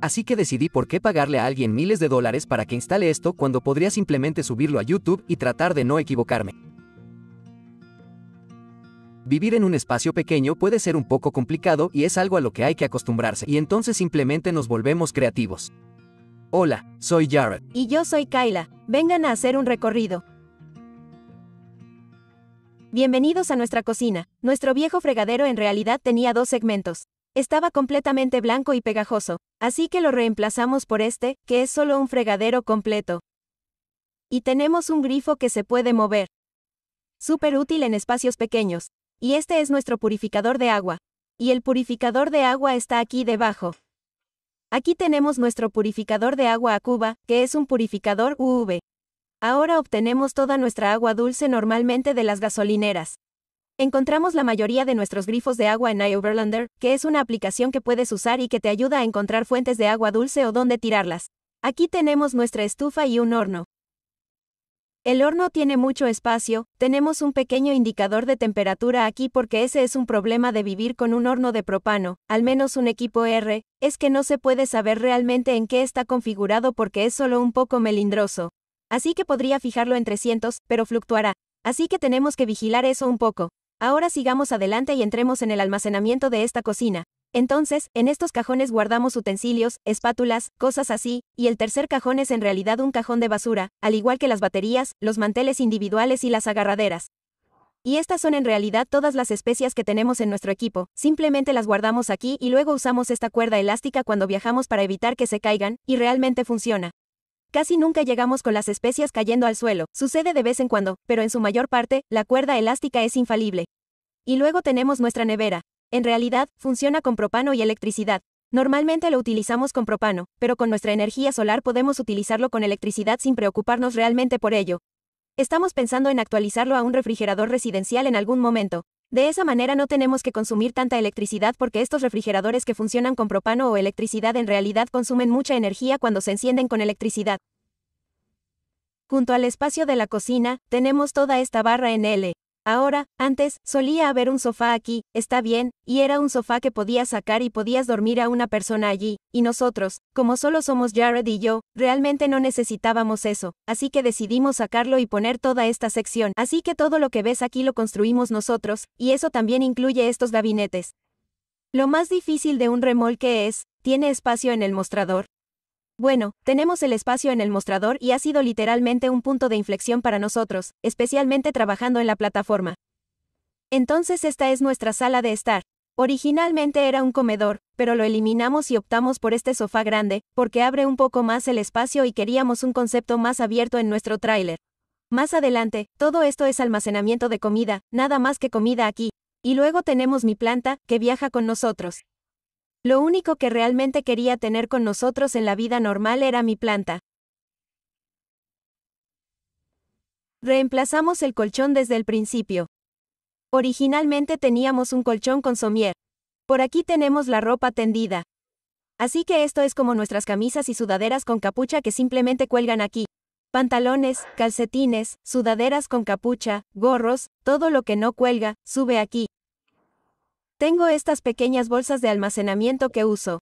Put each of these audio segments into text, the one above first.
Así que decidí por qué pagarle a alguien miles de dólares para que instale esto cuando podría simplemente subirlo a YouTube y tratar de no equivocarme. Vivir en un espacio pequeño puede ser un poco complicado y es algo a lo que hay que acostumbrarse, y entonces simplemente nos volvemos creativos. Hola, soy Jared. Y yo soy Kyla. Vengan a hacer un recorrido. Bienvenidos a nuestra cocina. Nuestro viejo fregadero en realidad tenía dos segmentos. Estaba completamente blanco y pegajoso, así que lo reemplazamos por este, que es solo un fregadero completo. Y tenemos un grifo que se puede mover. Súper útil en espacios pequeños. Y este es nuestro purificador de agua. Y el purificador de agua está aquí debajo. Aquí tenemos nuestro purificador de agua a cuba, que es un purificador UV. Ahora obtenemos toda nuestra agua dulce normalmente de las gasolineras. Encontramos la mayoría de nuestros grifos de agua en iOverlander, que es una aplicación que puedes usar y que te ayuda a encontrar fuentes de agua dulce o dónde tirarlas. Aquí tenemos nuestra estufa y un horno. El horno tiene mucho espacio, tenemos un pequeño indicador de temperatura aquí porque ese es un problema de vivir con un horno de propano, al menos un equipo R, es que no se puede saber realmente en qué está configurado porque es solo un poco melindroso. Así que podría fijarlo en 300, pero fluctuará. Así que tenemos que vigilar eso un poco. Ahora sigamos adelante y entremos en el almacenamiento de esta cocina. Entonces, en estos cajones guardamos utensilios, espátulas, cosas así, y el tercer cajón es en realidad un cajón de basura, al igual que las baterías, los manteles individuales y las agarraderas. Y estas son en realidad todas las especias que tenemos en nuestro equipo, simplemente las guardamos aquí y luego usamos esta cuerda elástica cuando viajamos para evitar que se caigan, y realmente funciona. Casi nunca llegamos con las especias cayendo al suelo, sucede de vez en cuando, pero en su mayor parte, la cuerda elástica es infalible. Y luego tenemos nuestra nevera. En realidad, funciona con propano y electricidad. Normalmente lo utilizamos con propano, pero con nuestra energía solar podemos utilizarlo con electricidad sin preocuparnos realmente por ello. Estamos pensando en actualizarlo a un refrigerador residencial en algún momento. De esa manera no tenemos que consumir tanta electricidad porque estos refrigeradores que funcionan con propano o electricidad en realidad consumen mucha energía cuando se encienden con electricidad. Junto al espacio de la cocina, tenemos toda esta barra en L. Ahora, antes, solía haber un sofá aquí, está bien, y era un sofá que podías sacar y podías dormir a una persona allí, y nosotros, como solo somos Jared y yo, realmente no necesitábamos eso, así que decidimos sacarlo y poner toda esta sección, así que todo lo que ves aquí lo construimos nosotros, y eso también incluye estos gabinetes. Lo más difícil de un remolque es, ¿tiene espacio en el mostrador? Bueno, tenemos el espacio en el mostrador y ha sido literalmente un punto de inflexión para nosotros, especialmente trabajando en la plataforma. Entonces esta es nuestra sala de estar. Originalmente era un comedor, pero lo eliminamos y optamos por este sofá grande, porque abre un poco más el espacio y queríamos un concepto más abierto en nuestro tráiler. Más adelante, todo esto es almacenamiento de comida, nada más que comida aquí. Y luego tenemos mi planta, que viaja con nosotros. Lo único que realmente quería tener con nosotros en la vida normal era mi planta. Reemplazamos el colchón desde el principio. Originalmente teníamos un colchón con somier. Por aquí tenemos la ropa tendida. Así que esto es como nuestras camisas y sudaderas con capucha que simplemente cuelgan aquí. Pantalones, calcetines, sudaderas con capucha, gorros, todo lo que no cuelga, sube aquí. Tengo estas pequeñas bolsas de almacenamiento que uso.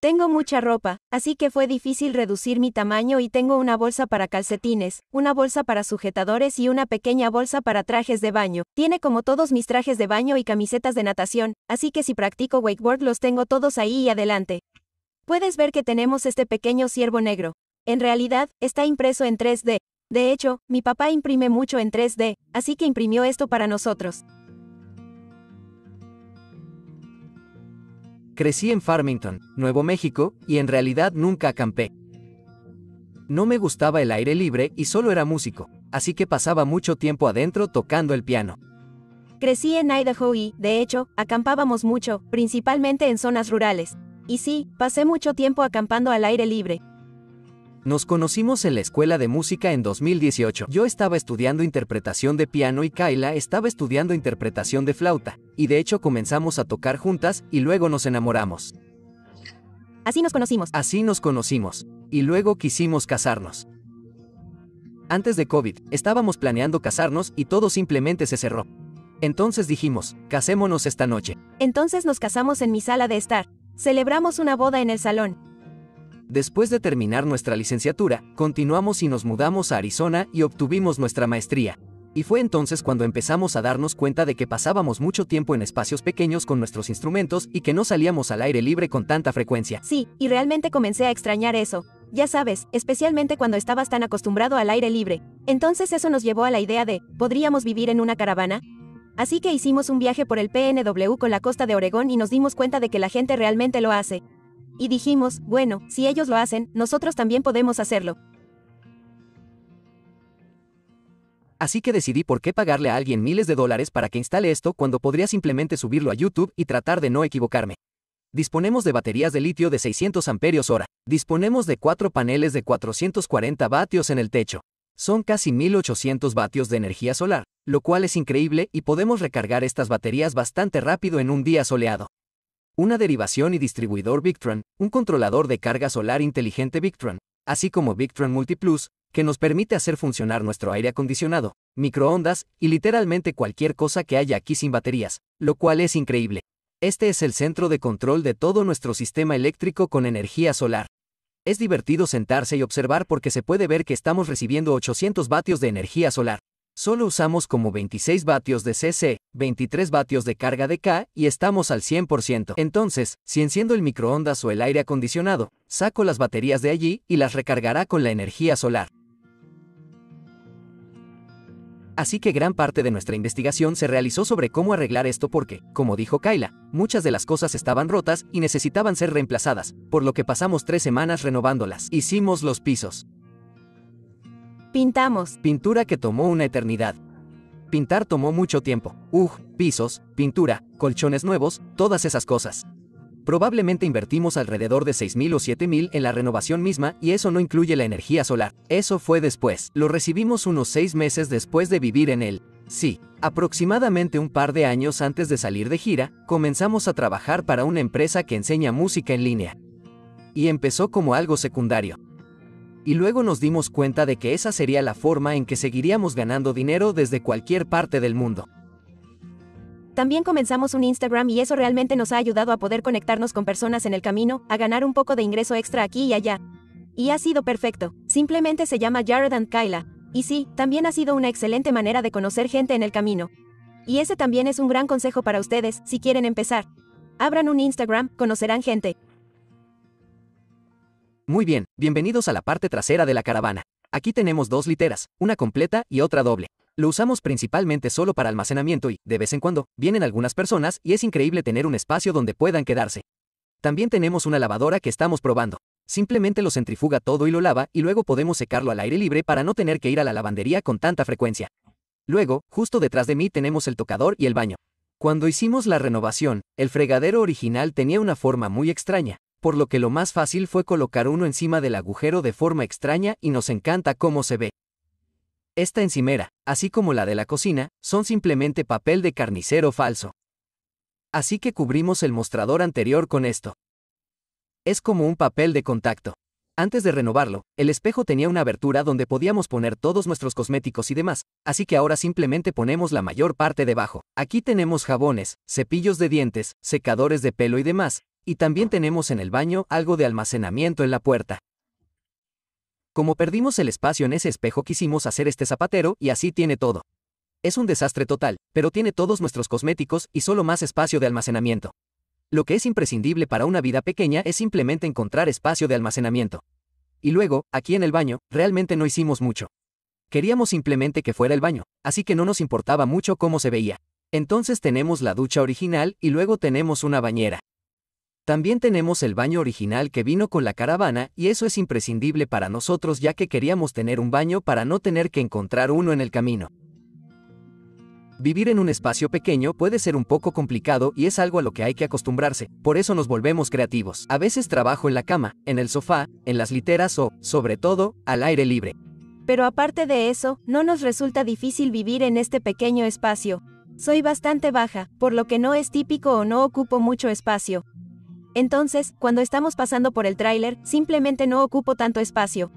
Tengo mucha ropa, así que fue difícil reducir mi tamaño y tengo una bolsa para calcetines, una bolsa para sujetadores y una pequeña bolsa para trajes de baño. Tiene como todos mis trajes de baño y camisetas de natación, así que si practico wakeboard los tengo todos ahí y adelante. Puedes ver que tenemos este pequeño ciervo negro. En realidad, está impreso en 3D. De hecho, mi papá imprime mucho en 3D, así que imprimió esto para nosotros. Crecí en Farmington, Nuevo México, y en realidad nunca acampé. No me gustaba el aire libre y solo era músico, así que pasaba mucho tiempo adentro tocando el piano. Crecí en Idaho y, de hecho, acampábamos mucho, principalmente en zonas rurales. Y sí, pasé mucho tiempo acampando al aire libre, nos conocimos en la escuela de música en 2018. Yo estaba estudiando interpretación de piano y Kyla estaba estudiando interpretación de flauta, y de hecho comenzamos a tocar juntas y luego nos enamoramos. Así nos conocimos. Así nos conocimos. Y luego quisimos casarnos. Antes de COVID, estábamos planeando casarnos y todo simplemente se cerró. Entonces dijimos, casémonos esta noche. Entonces nos casamos en mi sala de estar. Celebramos una boda en el salón. Después de terminar nuestra licenciatura, continuamos y nos mudamos a Arizona y obtuvimos nuestra maestría. Y fue entonces cuando empezamos a darnos cuenta de que pasábamos mucho tiempo en espacios pequeños con nuestros instrumentos y que no salíamos al aire libre con tanta frecuencia. Sí, y realmente comencé a extrañar eso. Ya sabes, especialmente cuando estabas tan acostumbrado al aire libre. Entonces eso nos llevó a la idea de, ¿podríamos vivir en una caravana? Así que hicimos un viaje por el PNW con la costa de Oregón y nos dimos cuenta de que la gente realmente lo hace. Y dijimos, bueno, si ellos lo hacen, nosotros también podemos hacerlo. Así que decidí por qué pagarle a alguien miles de dólares para que instale esto cuando podría simplemente subirlo a YouTube y tratar de no equivocarme. Disponemos de baterías de litio de 600 amperios hora. Disponemos de cuatro paneles de 440 vatios en el techo. Son casi 1800 vatios de energía solar, lo cual es increíble y podemos recargar estas baterías bastante rápido en un día soleado una derivación y distribuidor Victron, un controlador de carga solar inteligente Victron, así como Victron Multiplus, que nos permite hacer funcionar nuestro aire acondicionado, microondas y literalmente cualquier cosa que haya aquí sin baterías, lo cual es increíble. Este es el centro de control de todo nuestro sistema eléctrico con energía solar. Es divertido sentarse y observar porque se puede ver que estamos recibiendo 800 vatios de energía solar. Solo usamos como 26 vatios de CC, 23 vatios de carga de K y estamos al 100%. Entonces, si enciendo el microondas o el aire acondicionado, saco las baterías de allí y las recargará con la energía solar. Así que gran parte de nuestra investigación se realizó sobre cómo arreglar esto porque, como dijo Kyla, muchas de las cosas estaban rotas y necesitaban ser reemplazadas, por lo que pasamos tres semanas renovándolas. Hicimos los pisos. Pintamos. Pintura que tomó una eternidad. Pintar tomó mucho tiempo. Ugh, pisos, pintura, colchones nuevos, todas esas cosas. Probablemente invertimos alrededor de 6.000 o 7.000 en la renovación misma y eso no incluye la energía solar. Eso fue después. Lo recibimos unos 6 meses después de vivir en él. Sí, aproximadamente un par de años antes de salir de gira, comenzamos a trabajar para una empresa que enseña música en línea. Y empezó como algo secundario y luego nos dimos cuenta de que esa sería la forma en que seguiríamos ganando dinero desde cualquier parte del mundo. También comenzamos un Instagram y eso realmente nos ha ayudado a poder conectarnos con personas en el camino, a ganar un poco de ingreso extra aquí y allá. Y ha sido perfecto. Simplemente se llama Jared and Kyla. Y sí, también ha sido una excelente manera de conocer gente en el camino. Y ese también es un gran consejo para ustedes, si quieren empezar. Abran un Instagram, conocerán gente. Muy bien, bienvenidos a la parte trasera de la caravana. Aquí tenemos dos literas, una completa y otra doble. Lo usamos principalmente solo para almacenamiento y, de vez en cuando, vienen algunas personas y es increíble tener un espacio donde puedan quedarse. También tenemos una lavadora que estamos probando. Simplemente lo centrifuga todo y lo lava y luego podemos secarlo al aire libre para no tener que ir a la lavandería con tanta frecuencia. Luego, justo detrás de mí tenemos el tocador y el baño. Cuando hicimos la renovación, el fregadero original tenía una forma muy extraña, por lo que lo más fácil fue colocar uno encima del agujero de forma extraña y nos encanta cómo se ve. Esta encimera, así como la de la cocina, son simplemente papel de carnicero falso. Así que cubrimos el mostrador anterior con esto. Es como un papel de contacto. Antes de renovarlo, el espejo tenía una abertura donde podíamos poner todos nuestros cosméticos y demás, así que ahora simplemente ponemos la mayor parte debajo. Aquí tenemos jabones, cepillos de dientes, secadores de pelo y demás, y también tenemos en el baño algo de almacenamiento en la puerta. Como perdimos el espacio en ese espejo quisimos hacer este zapatero y así tiene todo. Es un desastre total, pero tiene todos nuestros cosméticos y solo más espacio de almacenamiento. Lo que es imprescindible para una vida pequeña es simplemente encontrar espacio de almacenamiento. Y luego, aquí en el baño, realmente no hicimos mucho. Queríamos simplemente que fuera el baño, así que no nos importaba mucho cómo se veía. Entonces tenemos la ducha original y luego tenemos una bañera. También tenemos el baño original que vino con la caravana y eso es imprescindible para nosotros ya que queríamos tener un baño para no tener que encontrar uno en el camino. Vivir en un espacio pequeño puede ser un poco complicado y es algo a lo que hay que acostumbrarse, por eso nos volvemos creativos. A veces trabajo en la cama, en el sofá, en las literas o, sobre todo, al aire libre. Pero aparte de eso, no nos resulta difícil vivir en este pequeño espacio. Soy bastante baja, por lo que no es típico o no ocupo mucho espacio. Entonces, cuando estamos pasando por el tráiler, simplemente no ocupo tanto espacio.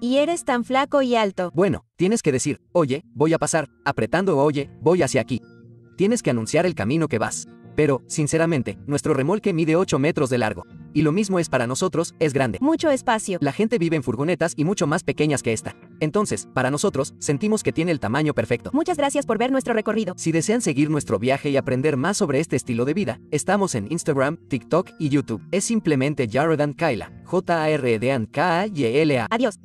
Y eres tan flaco y alto. Bueno, tienes que decir, oye, voy a pasar, apretando oye, voy hacia aquí. Tienes que anunciar el camino que vas. Pero, sinceramente, nuestro remolque mide 8 metros de largo. Y lo mismo es para nosotros, es grande. Mucho espacio. La gente vive en furgonetas y mucho más pequeñas que esta. Entonces, para nosotros, sentimos que tiene el tamaño perfecto. Muchas gracias por ver nuestro recorrido. Si desean seguir nuestro viaje y aprender más sobre este estilo de vida, estamos en Instagram, TikTok y YouTube. Es simplemente Jaredan Kaila. J-A-R-D-A-N-K-A-Y-L-A. Adiós.